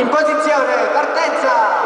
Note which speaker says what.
Speaker 1: in posizione, partenza!